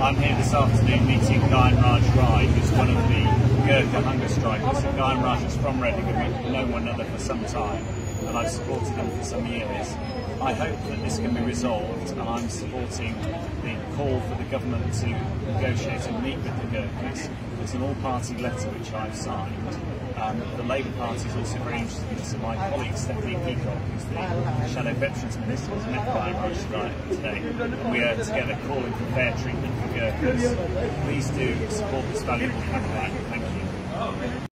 I'm here this afternoon meeting Gyanraj Rai, who's one of the Gurkha hunger strikers. And Raj is from Reading and we've known one another for some time, and I've supported them for some years. I hope that this can be resolved, and I'm supporting the call for the government to negotiate and meet with the Gurkhas. It's an all-party letter which I've signed. Um, the Labour Party is also very interested in this, and my colleague Stephanie Peacock, who's the Shadow Veterans Minister, has met Gyanraj today. We are together calling for fair treatment for Gurkhas. Please do support this valuable campaign. Thank you.